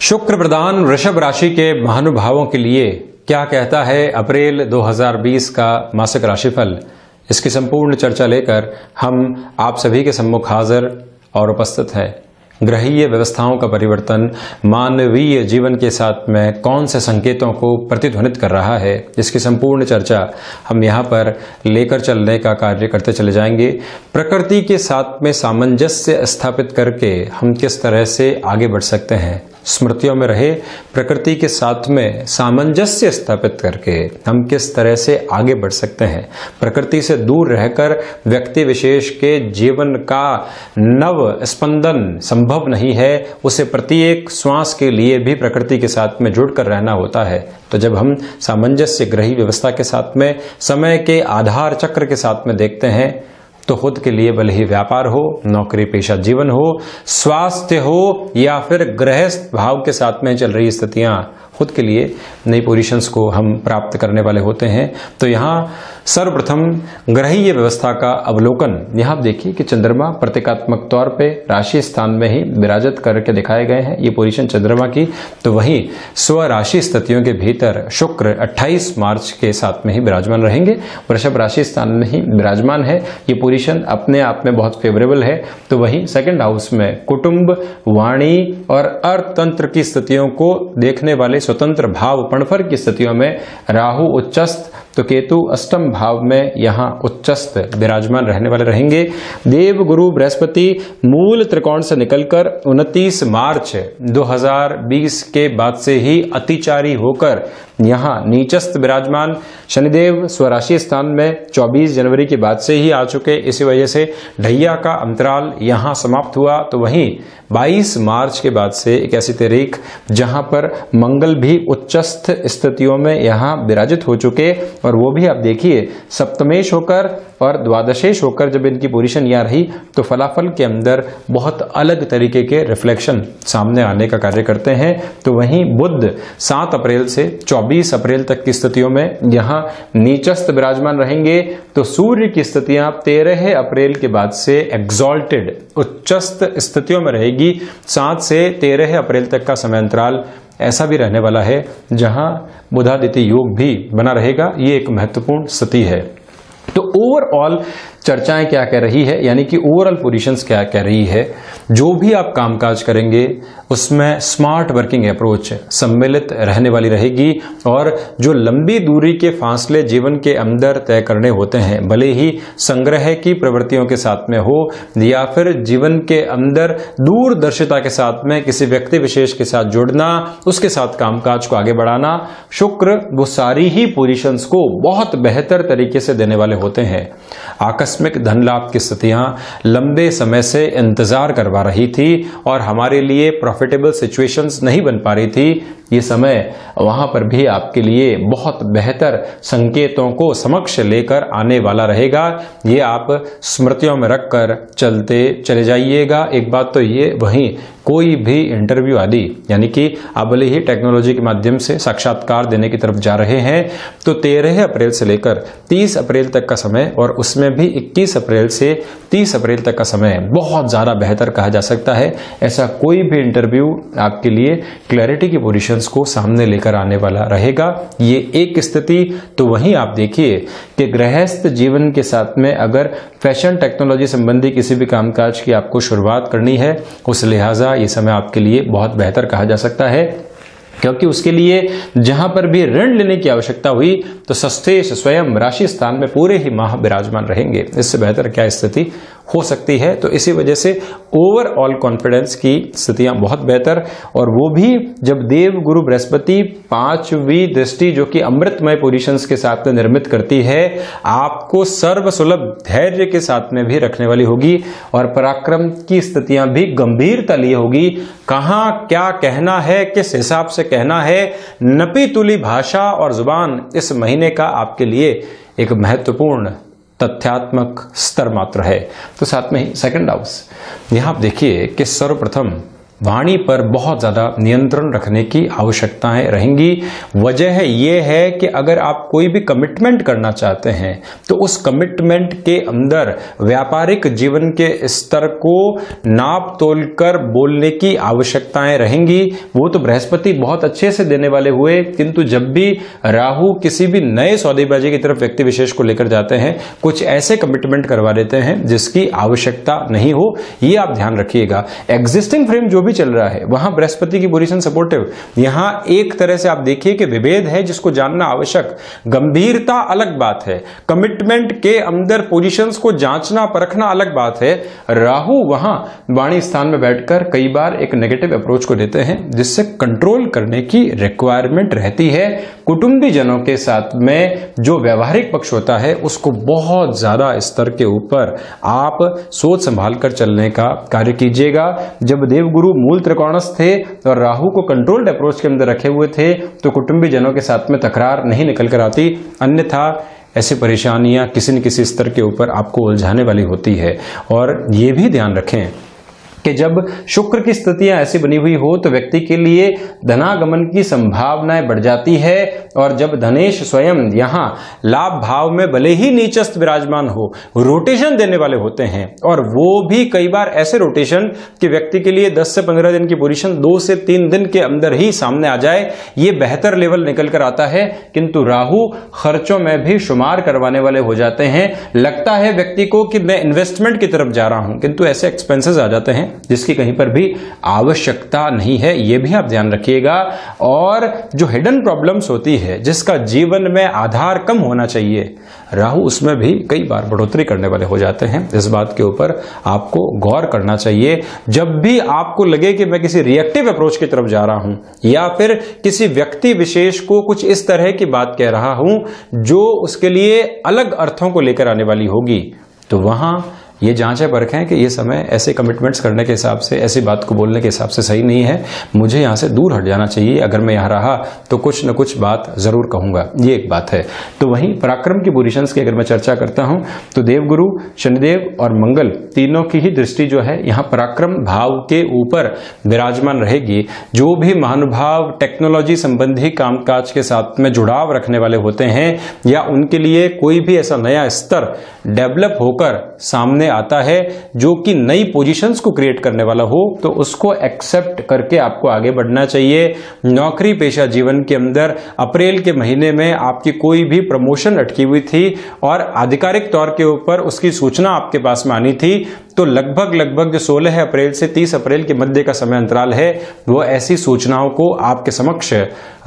शुक्र प्रधान वृषभ राशि के महानुभावों के लिए क्या कहता है अप्रैल 2020 का मासिक राशिफल? इसकी संपूर्ण चर्चा लेकर हम आप सभी के सम्मुख हाजिर और उपस्थित हैं। ग्रहीय व्यवस्थाओं का परिवर्तन मानवीय जीवन के साथ में कौन से संकेतों को प्रतिध्वनित कर रहा है, इसकी संपूर्ण चर्चा हम यहाँ पर लेकर चलने का कार्य करते चले जाएँगे। प्रकृति के साथ में सामंजस्य स्थापित करके हम किस तरह से आगे बढ़ सकते हैं? स्मृतियों में रहे, प्रकृति के साथ में सामंजस्य स्थापित करके हम किस तरह से आगे बढ़ सकते हैं। प्रकृति से दूर रहकर व्यक्ति विशेष के जीवन का नव स्पंदन संभव नहीं है, उसे प्रत्येक श्वास के लिए भी प्रकृति के साथ में जुड़कर रहना होता है। तो जब हम सामंजस्य ग्रही व्यवस्था के साथ में, समय के आधार चक्र के साथ में देखते हैं तो खुद के लिए भले ही व्यापार हो, नौकरी पेशा जीवन हो, स्वास्थ्य हो, या फिर गृहस्थ भाव के साथ में चल रही स्थितियाँ, खुद के लिए नई पोजिशंस को हम प्राप्त करने वाले होते हैं। तो यहाँ सर्वप्रथम ग्रहीय व्यवस्था का अवलोकन। यहाँ आप देखिए कि चंद्रमा प्रतीकात्मक तौर पे राशि स्थान में ही विराजत करके दिखाए गए हैं। ये पोजीशन चंद्रमा की तो वहीं स्वराशि स्थितियों के भीतर शुक्र 28 मार्च के साथ में ही विराजमान रहेंगे। वृषभ राशि स्थान में ही विराजमान है। ये पोजीशन अपने आप में बहुत फेवरेबल है। तो वहीं सेकेंड हाउस में कुटुंब, वाणी और अर्थतंत्र की स्थितियों को देखने वाले स्वतंत्र भाव पणफर की स्थितियों में राहु उच्चस्त तो केतु अष्टम भाव में यहाँ उच्चस्त विराजमान रहने वाले रहेंगे। देव गुरु बृहस्पति मूल त्रिकोण से निकलकर 29 मार्च 2020 के बाद से ही अतिचारी होकर यहाँ नीचस्त विराजमान शनिदेव स्वराशि स्थान में 24 जनवरी के बाद से ही आ चुके। इसी वजह से ढैया का अंतराल यहाँ समाप्त हुआ। तो वहीं 22 मार्च के बाद से एक ऐसी तारीख जहाँ पर मंगल भी उच्चस्थ स्थितियों में यहाँ विराजित हो चुके। और वो भी आप देखिए, सप्तमेश होकर और द्वादशेश होकर जब इनकी पोजीशन यहाँ रही तो फलाफल के अंदर बहुत अलग तरीके के रिफ्लेक्शन सामने आने का कार्य करते हैं। तो वहीं बुद्ध सात अप्रैल से 24 अप्रैल तक की स्थितियों में यहाँ नीचस्थ विराजमान रहेंगे तो सूर्य की स्थितियाँ 13 अप्रैल के बाद से एग्जॉल्टेड उच्चस्थ स्थितियों में रहेगी। सात से 13 अप्रैल तक का समय अंतराल ऐसा भी रहने वाला है, जहाँ बुधादित्य योग भी बना रहेगा। ये एक महत्वपूर्ण स्थिति है। तो ओवरऑल चर्चाएँ क्या कह रही है, यानी कि ओवरऑल पोजीशंस क्या कह रही है, जो भी आप कामकाज करेंगे, उसमें स्मार्ट वर्किंग अप्रोच सम्मिलित रहने वाली रहेगी और जो लंबी दूरी के फासले जीवन के अंदर तय करने होते हैं, भले ही संग्रह की प्रवृत्तियों के साथ में हो, या फिर जीवन के अंदर दूरदर्शिता के साथ में किसी व्यक्ति विशेष के साथ जुड़ना, उसके साथ कामकाज को आगे बढ़ाना, शुक्र वो सारी ही पोजिशंस को बहुत बेहतर तरीके से देने वाले होते हैं। आकस्मिक धन लाभ की स्थितियाँ लंबे समय से इंतज़ार करवा रही थी और हमारे लिए प्रॉफिटेबल सिचुएशंस नहीं बन पा रही थी, ये समय वहाँ पर भी आपके लिए बहुत बेहतर संकेतों को समक्ष लेकर आने वाला रहेगा। ये आप स्मृतियों में रखकर चलते, चले जाइएगा। एक बात तो ये, वहीं कोई भी इंटरव्यू आदि, यानी कि आप भले ही टेक्नोलॉजी के माध्यम से साक्षात्कार देने की तरफ़ जा रहे हैं तो 13 अप्रैल से लेकर 30 अप्रैल तक का समय और उसमें भी 21 अप्रैल से 30 अप्रैल तक का समय बहुत ज़्यादा बेहतर कहा जा सकता है। ऐसा कोई भी इंटरव्यू आपके लिए क्लैरिटी की पोजिशन को सामने लेकर आने वाला रहेगा। ये एक स्थिति तो वहीं आप देखिए कि गृहस्थ जीवन के साथ में अगर फ़ैशन टेक्नोलॉजी संबंधी किसी भी कामकाज की आपको शुरुआत करनी है, उस लिहाजा ये समय आपके लिए बहुत बेहतर कहा जा सकता है। क्योंकि उसके लिए जहाँ पर भी ऋण लेने की आवश्यकता हुई तो सस्तेश स्वयं राशि स्थान में पूरे ही माह विराजमान रहेंगे। इससे बेहतर क्या स्थिति? हो सकती है तो इसी वजह से ओवरऑल कॉन्फिडेंस की स्थितियाँ बहुत बेहतर। और वो भी जब देव गुरु बृहस्पति पांचवी दृष्टि, जो कि अमृतमय पोजिशंस के साथ में निर्मित करती है, आपको सर्वसुलभ धैर्य के साथ में भी रखने वाली होगी और पराक्रम की स्थितियाँ भी गंभीरता लिए होगी। कहाँ क्या कहना है, किस हिसाब से कहना है, नपी तुली भाषा और ज़ुबान इस महीने का आपके लिए एक महत्वपूर्ण तथ्यात्मक स्तर मात्र है। तो साथ में ही सेकंड हाउस यहाँ आप देखिए कि सर्वप्रथम वाणी पर बहुत ज़्यादा नियंत्रण रखने की आवश्यकताएँ रहेंगी। वजह यह है कि अगर आप कोई भी कमिटमेंट करना चाहते हैं तो उस कमिटमेंट के अंदर व्यापारिक जीवन के स्तर को नाप तोल कर बोलने की आवश्यकताएँ रहेंगी। वो तो बृहस्पति बहुत अच्छे से देने वाले हुए, किंतु जब भी राहु किसी भी नए सौदेबाजी की तरफ़ व्यक्ति विशेष को लेकर जाते हैं, कुछ ऐसे कमिटमेंट करवा देते हैं जिसकी आवश्यकता नहीं हो। ये आप ध्यान रखिएगा। एग्जिस्टिंग फ्रेम जो भी चल रहा है। वहाँ बृहस्पति की पोजिशन सपोर्टिव यहाँ एक तरह से आप देखिए कि विभेद है, जिसको जानना आवश्यक। गंभीरता अलग बात है। कमिटमेंट के अंदर पोजिशन को जांचना, परखना अलग बात है। राहु वहाँ वाणी स्थान में बैठकर कई बार एक नेगेटिव अप्रोच को देते हैं, जिससे कंट्रोल करने की रिक्वायरमेंट रहती है। कुटुंबी जनों के साथ में जो व्यवहारिक पक्ष होता है, उसको बहुत ज़्यादा स्तर के ऊपर आप सोच संभाल कर चलने का कार्य कीजिएगा। जब देवगुरु मूल त्रिकोणस थे और राहु को कंट्रोल्ड अप्रोच के अंदर रखे हुए थे तो कुटुंबी जनों के साथ में तकरार नहीं निकल कर आती। अन्यथा ऐसी परेशानियाँ किसी न किसी स्तर के ऊपर आपको उलझाने वाली होती है। और ये भी ध्यान रखें कि जब शुक्र की स्थितियाँ ऐसी बनी हुई हो तो व्यक्ति के लिए धनागमन की संभावनाएँ बढ़ जाती है और जब धनेश स्वयं यहाँ लाभ भाव में भले ही नीचस्त विराजमान हो रोटेशन देने वाले होते हैं और वो भी कई बार ऐसे रोटेशन कि व्यक्ति के लिए 10 से 15 दिन की पोजीशन दो से तीन दिन के अंदर ही सामने आ जाए, ये बेहतर लेवल निकल कर आता है। किंतु राहु खर्चों में भी शुमार करवाने वाले हो जाते हैं। लगता है व्यक्ति को कि मैं इन्वेस्टमेंट की तरफ़ जा रहा हूँ, किंतु ऐसे एक्सपेंसेस आ जाते हैं। जिसकी कहीं पर भी आवश्यकता नहीं है यह भी आप ध्यान रखिएगा। और जो हिडन प्रॉब्लम्स होती है, जिसका जीवन में आधार कम होना चाहिए, राहु उसमें भी कई बार बढ़ोतरी करने वाले हो जाते हैं। इस बात के ऊपर आपको गौर करना चाहिए। जब भी आपको लगे कि मैं किसी रिएक्टिव अप्रोच की तरफ़ जा रहा हूँ, या फिर किसी व्यक्ति विशेष को कुछ इस तरह की बात कह रहा हूँ, जो उसके लिए अलग अर्थों को लेकर आने वाली होगी तो वहाँ ये जांचें परखें कि ये समय ऐसे कमिटमेंट्स करने के हिसाब से, ऐसी बात को बोलने के हिसाब से सही नहीं है। मुझे यहाँ से दूर हट जाना चाहिए। अगर मैं यहाँ रहा तो कुछ न कुछ बात ज़रूर कहूँगा। ये एक बात है। तो वहीं पराक्रम की पोजिशंस की अगर मैं चर्चा करता हूँ तो देवगुरु, शनिदेव और मंगल तीनों की ही दृष्टि जो है, यहाँ पराक्रम भाव के ऊपर विराजमान रहेगी। जो भी महानुभाव टेक्नोलॉजी संबंधी कामकाज के साथ में जुड़ाव रखने वाले होते हैं, या उनके लिए कोई भी ऐसा नया स्तर डेवलप होकर सामने सामने आता है जो कि नई पोजीशंस को क्रिएट करने वाला हो तो उसको एक्सेप्ट करके आपको आगे बढ़ना चाहिए। नौकरी पेशा जीवन के अंदर अप्रैल के महीने में आपकी कोई भी प्रमोशन अटकी हुई थी और आधिकारिक तौर के ऊपर उसकी सूचना आपके पास में आनी थी तो लगभग लगभग जो 16 अप्रैल से 30 अप्रैल के मध्य का समय अंतराल है, वो ऐसी सूचनाओं को आपके समक्ष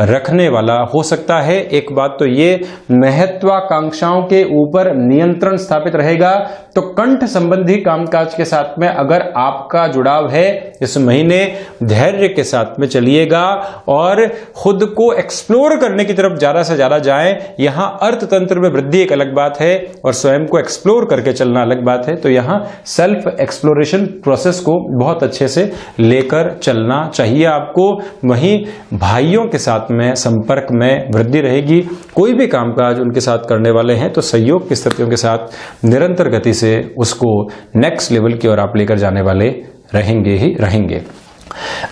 रखने वाला हो सकता है। एक बात तो ये, महत्वाकांक्षाओं के ऊपर नियंत्रण स्थापित रहेगा। तो कंठ संबंधी कामकाज के साथ में अगर आपका जुड़ाव है, इस महीने धैर्य के साथ में चलिएगा और खुद को एक्सप्लोर करने की तरफ़ ज़्यादा से ज़्यादा जाएँ। यहाँ अर्थतंत्र में वृद्धि एक अलग बात है और स्वयं को एक्सप्लोर करके चलना अलग बात है। तो यहाँ सेल्फ सेल्फ एक्सप्लोरेशन प्रोसेस को बहुत अच्छे से लेकर चलना चाहिए। आपको वहीं भाइयों के साथ में, संपर्क में वृद्धि रहेगी। कोई भी कामकाज उनके साथ करने वाले हैं तो सहयोग की स्थितियों के साथ निरंतर गति से उसको नेक्स्ट लेवल की ओर आप लेकर जाने वाले रहेंगे ही रहेंगे।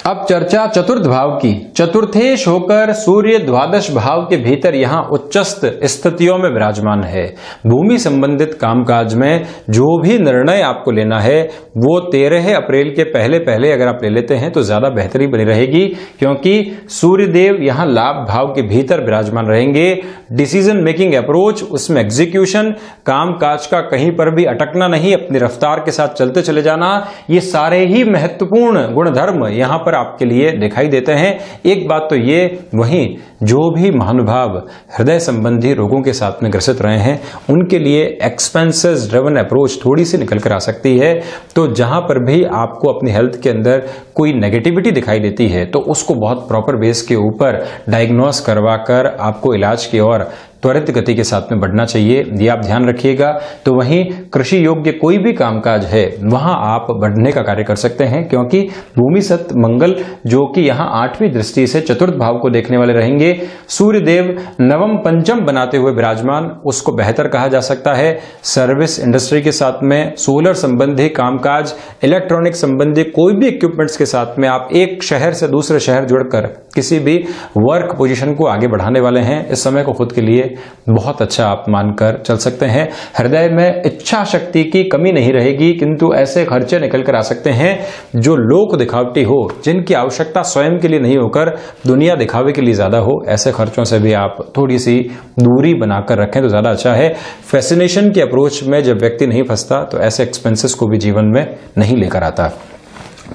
अब चर्चा चतुर्थ भाव की। चतुर्थेश होकर सूर्य द्वादश भाव के भीतर यहाँ उच्चस्त स्थितियों में विराजमान है। भूमि संबंधित कामकाज में जो भी निर्णय आपको लेना है, वो तेरह अप्रैल के पहले पहले अगर आप ले लेते हैं तो ज़्यादा बेहतरी बनी रहेगी, क्योंकि सूर्य देव यहाँ लाभ भाव के भीतर विराजमान रहेंगे। डिसीज़न मेकिंग अप्रोच उसमें एग्जीक्यूशन काम काज का कहीं पर भी अटकना नहीं, अपनी रफ्तार के साथ चलते चले जाना, ये सारे ही महत्वपूर्ण गुणधर्म यहाँ पर आपके लिए दिखाई देते हैं। एक बात तो ये, वहीं जो भी महानुभाव हृदय संबंधी रोगों के साथ में ग्रसित रहे हैं, उनके लिए एक्सपेंसेस ड्रिवन अप्रोच थोड़ी सी निकल कर आ सकती है। तो जहाँ पर भी आपको अपनी हेल्थ के अंदर कोई नेगेटिविटी दिखाई देती है तो उसको बहुत प्रॉपर बेस के ऊपर डायग्नोस करवा कर आपको इलाज की ओर त्वरित गति के साथ में बढ़ना चाहिए। ये आप ध्यान रखिएगा तो वहीं कृषि योग्य कोई भी कामकाज है, वहाँ आप बढ़ने का कार्य कर सकते हैं, क्योंकि भूमि सत्य मंगल, जो कि यहाँ आठवीं दृष्टि से चतुर्थ भाव को देखने वाले रहेंगे सूर्य देव नवम पंचम बनाते हुए विराजमान, उसको बेहतर कहा जा सकता है। सर्विस इंडस्ट्री के साथ में, सोलर संबंधी कामकाज, इलेक्ट्रॉनिक संबंधी कोई भी इक्विपमेंट्स के साथ में आप एक शहर से दूसरे शहर जुड़कर किसी भी वर्क पोजीशन को आगे बढ़ाने वाले हैं। इस समय को खुद के लिए बहुत अच्छा आप मानकर चल सकते हैं। हृदय में इच्छा शक्ति की कमी नहीं रहेगी, किंतु ऐसे खर्चे निकल कर आ सकते हैं जो लोक दिखावटी हो, जिनकी आवश्यकता स्वयं के लिए नहीं होकर दुनिया दिखावे के लिए ज़्यादा हो। ऐसे खर्चों से भी आप थोड़ी सी दूरी बनाकर रखें तो ज़्यादा अच्छा है। फैसिनेशन की अप्रोच में जब व्यक्ति नहीं फंसता तो ऐसे एक्सपेंसेस को भी जीवन में नहीं लेकर आता।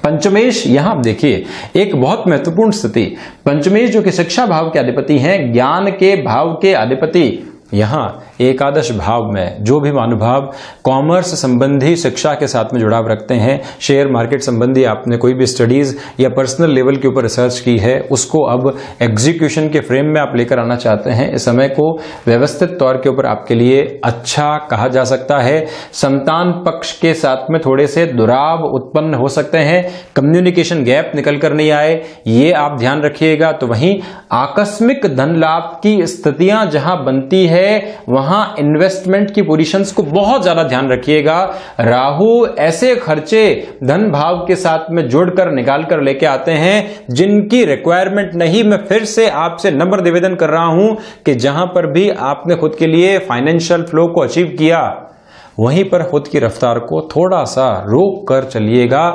पंचमेश, यहाँ आप देखिए, एक बहुत महत्वपूर्ण स्थिति। पंचमेश जो कि शिक्षा भाव के अधिपति हैं, ज्ञान के भाव के अधिपति, यहाँ एकादश भाव में, जो भी महानुभाव कॉमर्स संबंधी शिक्षा के साथ में जुड़ाव रखते हैं शेयर मार्केट संबंधी आपने कोई भी स्टडीज़ या पर्सनल लेवल के ऊपर रिसर्च की है, उसको अब एग्जीक्यूशन के फ्रेम में आप लेकर आना चाहते हैं, इस समय को व्यवस्थित तौर के ऊपर आपके लिए अच्छा कहा जा सकता है। संतान पक्ष के साथ में थोड़े से दुराव उत्पन्न हो सकते हैं कम्युनिकेशन गैप निकल कर नहीं आए, ये आप ध्यान रखिएगा। तो वहीं आकस्मिक धन लाभ की स्थितियाँ जहाँ बनती है, वहाँ इन्वेस्टमेंट की पोजीशंस को बहुत ज़्यादा ध्यान रखिएगा। राहु ऐसे खर्चे धन भाव के साथ में जोड़कर निकाल कर लेके आते हैं, जिनकी रिक्वायरमेंट नहीं, मैं फिर से आपसे नंबर निवेदन कर रहा हूँ कि जहाँ पर भी आपने खुद के लिए फाइनेंशियल फ्लो को अचीव किया, वहीं पर खुद की रफ्तार को थोड़ा सा रोक कर चलिएगा।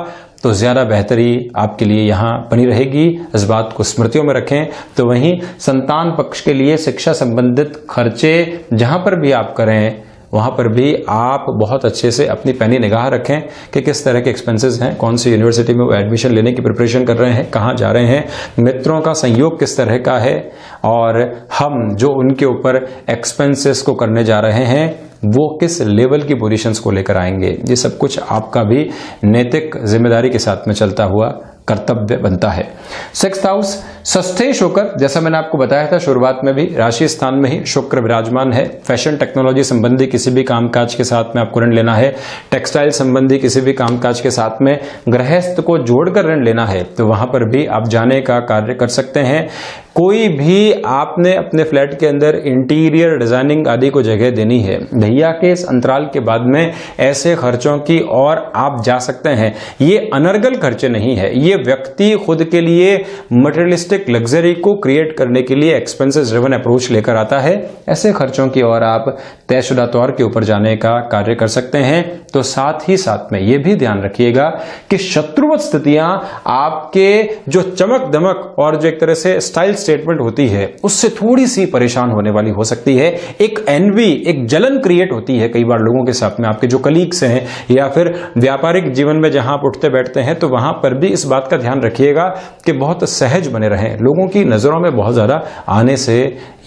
तो ज़्यादा बेहतरी आपके लिए यहाँ बनी रहेगी। इस बात को स्मृतियों में रखें। तो वहीं संतान पक्ष के लिए शिक्षा संबंधित खर्चे जहाँ पर भी आप करें, वहाँ पर भी आप बहुत अच्छे से अपनी पैनी निगाह रखें कि किस तरह के एक्सपेंसेस हैं, कौन सी यूनिवर्सिटी में वो एडमिशन लेने की प्रिपरेशन कर रहे हैं, कहाँ जा रहे हैं, मित्रों का संयोग किस तरह का है, और हम जो उनके ऊपर एक्सपेंसेस को करने जा रहे हैं वो किस लेवल की पोजीशंस को लेकर आएँगे? ये सब कुछ आपका भी नैतिक ज़िम्मेदारी के साथ में चलता हुआ कर्तव्य बनता है। सिक्स हाउस सस्तेश होकर, जैसा मैंने आपको बताया था, शुरुआत में भी, राशि स्थान में ही शुक्र विराजमान है। फ़ैशन टेक्नोलॉजी संबंधी किसी भी कामकाज के साथ में आपको ऋण लेना है। टेक्सटाइल संबंधी किसी भी कामकाज के साथ में गृहस्थ को जोड़कर ऋण लेना है। तो वहाँ पर भी आप जाने का कार्य कर सकते हैं। कोई भी आपने अपने फ्लैट के अंदर इंटीरियर डिज़ाइनिंग आदि को जगह देनी है। भैया के इस अंतराल के बाद में ऐसे खर्चों की और आप जा सकते हैं। ये अनर्गल खर्चे नहीं है। ये व्यक्ति खुद के लिए मटेरियलिस्टिक लग्जरी को क्रिएट करने के लिए एक्सपेंसेस ड्रिवन अप्रोच लेकर आता है। ऐसे खर्चों की ओर आप तयशुदा तौर के ऊपर जाने का कार्य कर सकते हैं। तो साथ ही साथ में यह भी ध्यान रखिएगा कि शत्रुवत स्थितियाँ आपके जो चमक दमक और जो एक तरह से स्टाइल स्टेटमेंट होती है, उससे थोड़ी सी परेशान होने वाली हो सकती है। एक एनवी एक जलन क्रिएट होती है कई बार लोगों के साथ में। आपके जो कलीग्स हैं या फिर व्यापारिक जीवन में जहाँ आप उठते बैठते हैं तो वहाँ पर भी इस बात का ध्यान रखिएगा कि बहुत सहज बने रहें। लोगों की नज़रों में बहुत ज़्यादा आने से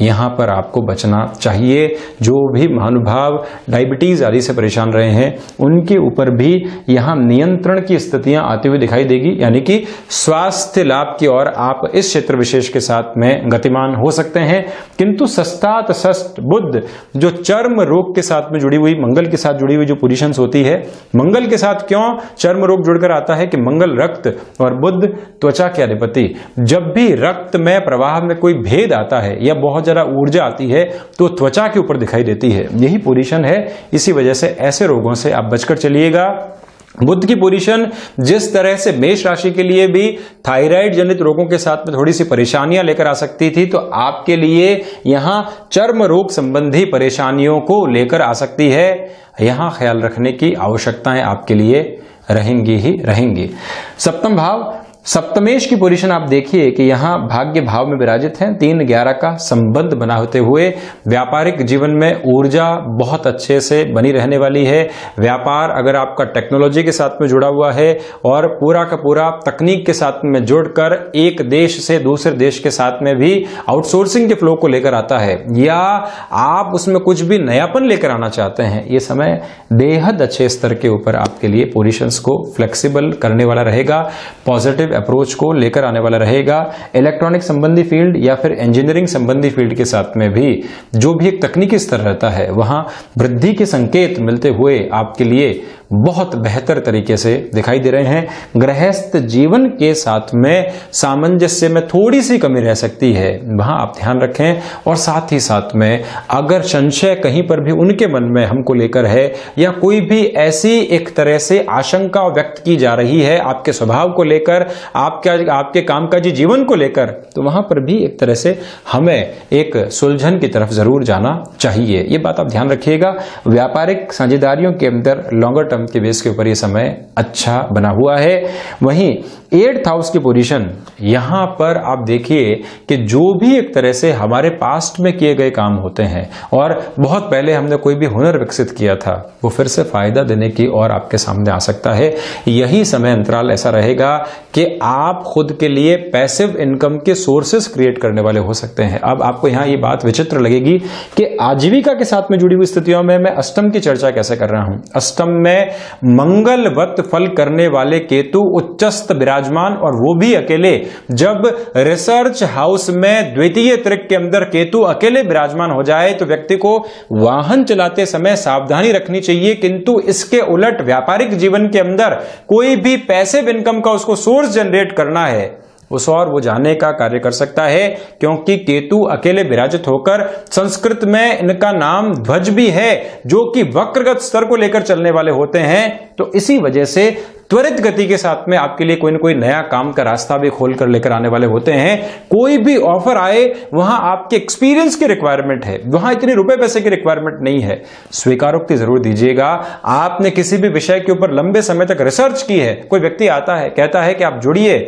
यहाँ पर आपको बचना चाहिए। जो भी महानुभाव डायबिटीज़ आदि से परेशान रहे हैं, उनके ऊपर भी यहाँ नियंत्रण की स्थितियाँ आती हुई दिखाई देगी। यानी कि स्वास्थ्य लाभ की ओर आप इस क्षेत्र विशेष के साथ में गतिमान हो सकते हैं। किंतु सस्तात सस्त बुद्ध, जो चर्म रोग के साथ में जुड़ी हुई, मंगल के साथ जुड़ी हुई जो पोजिशन होती है, मंगल के साथ क्यों चर्म रोग जुड़कर आता है कि मंगल रक्त और बुद्ध त्वचा के अधिपति। जब भी रक्त में, प्रवाह में कोई भेद आता है या बहुत ज़्यादा ऊर्जा आती है तो त्वचा के ऊपर दिखाई देती है। यही पोजीशन है। इसी वजह से ऐसे रोगों से आप बचकर चलिएगा। बुद्ध की पोजीशन, जिस तरह से मेष राशि के लिए भी थायराइड जनित रोगों के साथ में थोड़ी सी परेशानियाँ लेकर आ सकती थी तो आपके लिए यहाँ चर्म रोग संबंधी परेशानियों को लेकर आ सकती है। यहाँ ख्याल रखने की आवश्यकताएँ आपके लिए रहेंगी ही रहेंगे। सप्तम भाव सप्तमेश की पोजीशन आप देखिए कि यहाँ भाग्य भाव में विराजित है। तीन ग्यारह का संबंध बना होते हुए व्यापारिक जीवन में ऊर्जा बहुत अच्छे से बनी रहने वाली है। व्यापार अगर आपका टेक्नोलॉजी के साथ में जुड़ा हुआ है और पूरा का पूरा तकनीक के साथ में जुड़कर एक देश से दूसरे देश के साथ में भी आउटसोर्सिंग के फ्लो को लेकर आता है, या आप उसमें कुछ भी नयापन लेकर आना चाहते हैं, ये समय बेहद अच्छे स्तर के ऊपर आपके लिए पोजिशन को फ्लेक्सिबल करने वाला रहेगा। पॉजिटिव अप्रोच को लेकर आने वाला रहेगा। इलेक्ट्रॉनिक संबंधी फ़ील्ड या फिर इंजीनियरिंग संबंधी फ़ील्ड के साथ में भी जो भी एक तकनीकी स्तर रहता है, वहाँ वृद्धि के संकेत मिलते हुए आपके लिए बहुत बेहतर तरीके से दिखाई दे रहे हैं। गृहस्थ जीवन के साथ में सामंजस्य में थोड़ी सी कमी रह सकती है। वहाँ आप ध्यान रखें और साथ ही साथ में अगर संशय कहीं पर भी उनके मन में हमको लेकर है या कोई भी ऐसी एक तरह से आशंका व्यक्त की जा रही है आपके स्वभाव को लेकर, आपके आपके कामकाजी जीवन को लेकर तो वहाँ पर भी एक तरह से हमें एक सुलझन की तरफ़ ज़रूर जाना चाहिए। ये बात आप ध्यान रखिएगा। व्यापारिक साझेदारियों के अंदर लॉन्गर टर्म के बेस के ऊपर ये समय अच्छा बना हुआ है। वहीं एट्थ हाउस की पोजीशन यहाँ पर आप देखिए कि जो भी एक तरह से हमारे पास्ट में किए गए काम होते हैं, और बहुत पहले हमने कोई भी हुनर विकसित किया था, वो फिर से फ़ायदा देने की और आपके सामने आ सकता है। यही समय अंतराल ऐसा रहेगा कि आप खुद के लिए पैसिव इनकम के सोर्सेस क्रिएट करने वाले हो सकते हैं। अब आपको यहाँ ये बात विचित्र लगेगी कि आजीविका के साथ में जुड़ी हुई स्थितियों में मैं अष्टम की चर्चा कैसे कर रहा हूँ। अष्टम में मंगलवत फल करने वाले केतु उच्चस्त विराजमान और वो भी अकेले। जब रिसर्च हाउस में द्वितीय त्रिक के अंदर केतु अकेले विराजमान हो जाए तो व्यक्ति को वाहन चलाते समय सावधानी रखनी चाहिए, किंतु इसके उलट व्यापारिक जीवन के अंदर कोई भी पैसे इनकम का उसको सोर्स जनरेट करना है। उस और वो जाने का कार्य कर सकता है, क्योंकि केतु अकेले विराजित होकर संस्कृत में इनका नाम ध्वज भी है, जो कि वक्रगत स्तर को लेकर चलने वाले होते हैं। तो इसी वजह से त्वरित गति के साथ में आपके लिए कोई ना कोई नया काम का रास्ता भी खोल कर लेकर आने वाले होते हैं। कोई भी ऑफ़र आए, वहाँ आपके एक्सपीरियंस की रिक्वायरमेंट है। वहाँ इतने रुपए पैसे की रिक्वायरमेंट नहीं है। स्वीकारोक्ति ज़रूर दीजिएगा। आपने किसी भी विषय के ऊपर लंबे समय तक रिसर्च की है। कोई व्यक्ति आता है, कहता है कि आप जुड़िए।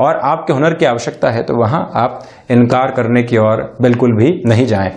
और आपके हुनर की आवश्यकता है तो वहाँ आप इनकार करने की ओर बिल्कुल भी नहीं जाएँ।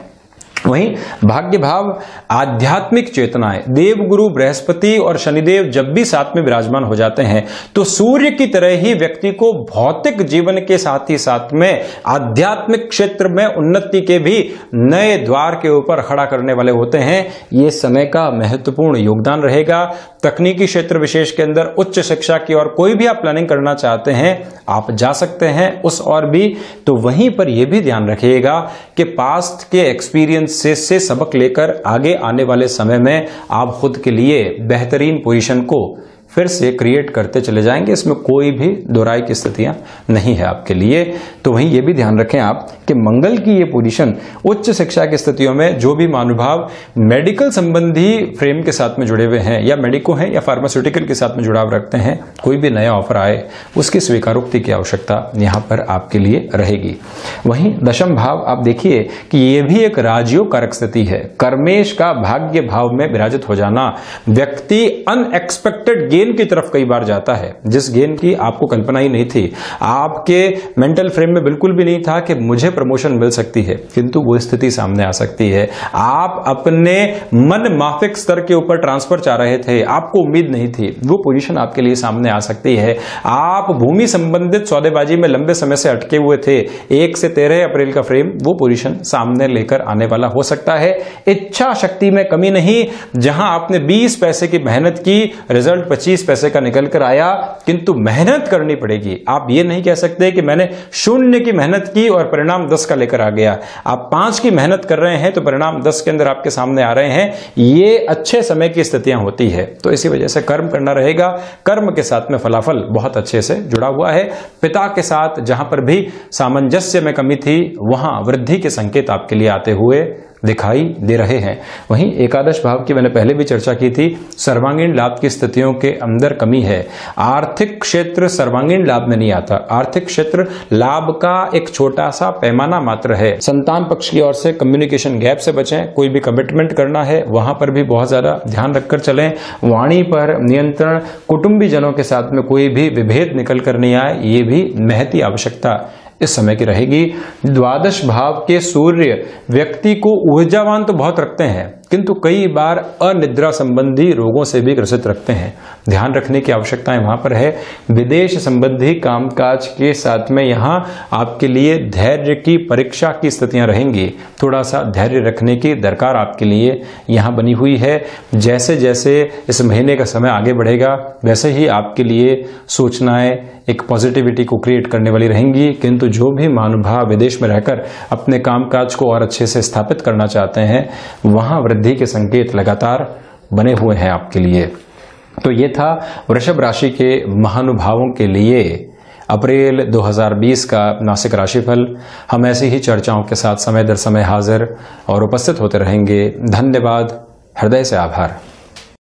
वहीं भाग्य भाव आध्यात्मिक चेतनाएँ। देवगुरु बृहस्पति और शनिदेव जब भी साथ में विराजमान हो जाते हैं तो सूर्य की तरह ही व्यक्ति को भौतिक जीवन के साथ ही साथ में, आध्यात्मिक क्षेत्र में उन्नति के भी नए द्वार के ऊपर खड़ा करने वाले होते हैं। ये समय का महत्वपूर्ण योगदान रहेगा। तकनीकी क्षेत्र विशेष के अंदर उच्च शिक्षा की और कोई भी आप प्लानिंग करना चाहते हैं, आप जा सकते हैं उस और भी। तो वहीं पर यह भी ध्यान रखिएगा कि पास्ट के एक्सपीरियंस से, से सबक लेकर आगे आने वाले समय में आप खुद के लिए बेहतरीन पोजीशन को फिर से क्रिएट करते चले जाएँगे। इसमें कोई भी दोराई की स्थितियाँ नहीं है आपके लिए। तो वहीं ये भी ध्यान रखें आप कि मंगल की ये पोजीशन उच्च शिक्षा की स्थितियों में जो भी मानुभाव मेडिकल संबंधी फ्रेम के साथ में जुड़े हुए हैं या मेडिको हैं या फार्मास्यूटिकल के साथ में जुड़ाव रखते हैं, कोई भी नया ऑफ़र आए, उसकी स्वीकारोक्ति की आवश्यकता यहाँ पर आपके लिए रहेगी। वहीं दशम भाव आप देखिए कि यह भी एक राजयोग कारक स्थिति है। कर्मेश का भाग्य भाव में विराजित हो जाना, व्यक्ति अनएक्सपेक्टेड गेन गेन की तरफ़ कई बार जाता है। जिस गेन की आपको कल्पना ही नहीं थी। आपके मेंटल फ्रेम में बिल्कुल भी नहीं था कि मुझे प्रमोशन मिल सकती है, किंतु वो स्थिति सामने आ सकती है। आप अपने मन माफिक स्तर के ऊपर ट्रांसफ़र चाह रहे थे, आपको उम्मीद नहीं थी। वो पोजीशन आपके लिए सामने आ सकती है। आप भूमि संबंधित सौदेबाजी में लंबे समय से अटके हुए थे। एक से तेरह अप्रैल का फ्रेम वो पोजीशन सामने लेकर आने वाला हो सकता है। इच्छा शक्ति में कमी नहीं। जहाँ आपने 20 पैसे की मेहनत की रिज़ल्ट पच्चीस पच्चीस पैसे का निकल कर आया, किंतु मेहनत करनी पड़ेगी। आप ये नहीं कह सकते कि मैंने शून्य की मेहनत की और परिणाम दस का लेकर आ गया। आप पाँच की मेहनत कर रहे हैं तो परिणाम दस के अंदर आपके सामने आ रहे हैं। ये अच्छे समय की स्थितियाँ होती है। तो इसी वजह से कर्म करना रहेगा। कर्म के साथ में फलाफल बहुत अच्छे से जुड़ा हुआ है। पिता के साथ जहाँ पर भी सामंजस्य में कमी थी, वहाँ वृद्धि के संकेत आपके लिए आते हुए दिखाई दे रहे हैं। वहीं एकादश भाव की मैंने पहले भी चर्चा की थी, सर्वांगीण लाभ की स्थितियों के अंदर कमी है। आर्थिक क्षेत्र सर्वांगीण लाभ में नहीं आता। आर्थिक क्षेत्र लाभ का एक छोटा सा पैमाना मात्र है। संतान पक्ष की ओर से कम्युनिकेशन गैप से बचें, कोई भी कमिटमेंट करना है, वहाँ पर भी बहुत ज़्यादा ध्यान रखकर चलें। वाणी पर नियंत्रण कुटुंबी जनों के साथ में कोई भी विभेद निकल कर नहीं आए, ये भी महती आवश्यकता। इस समय की रहेगी। द्वादश भाव के सूर्य व्यक्ति को ऊर्जावान तो बहुत रखते हैं। किंतु कई बार अनिद्रा संबंधी रोगों से भी ग्रसित रखते हैं। ध्यान रखने की आवश्यकताएँ वहाँ पर है। विदेश संबंधी कामकाज के साथ में यहाँ आपके लिए धैर्य की परीक्षा की स्थितियाँ रहेंगी। थोड़ा सा धैर्य रखने की दरकार आपके लिए यहाँ बनी हुई है। जैसे जैसे इस महीने का समय आगे बढ़ेगा, वैसे ही आपके लिए सूचनाएँ एक पॉजिटिविटी को क्रिएट करने वाली रहेंगी। किंतु जो भी महानुभाव विदेश में रहकर अपने कामकाज को और अच्छे से स्थापित करना चाहते हैं, वहाँ वृद्धि के संकेत लगातार बने हुए हैं आपके लिए। तो ये था वृषभ राशि के महानुभावों के लिए अप्रैल 2020 का नासिक राशिफल। हम ऐसी ही चर्चाओं के साथ समय दर समय हाजिर और उपस्थित होते रहेंगे। धन्यवाद। हृदय से आभार।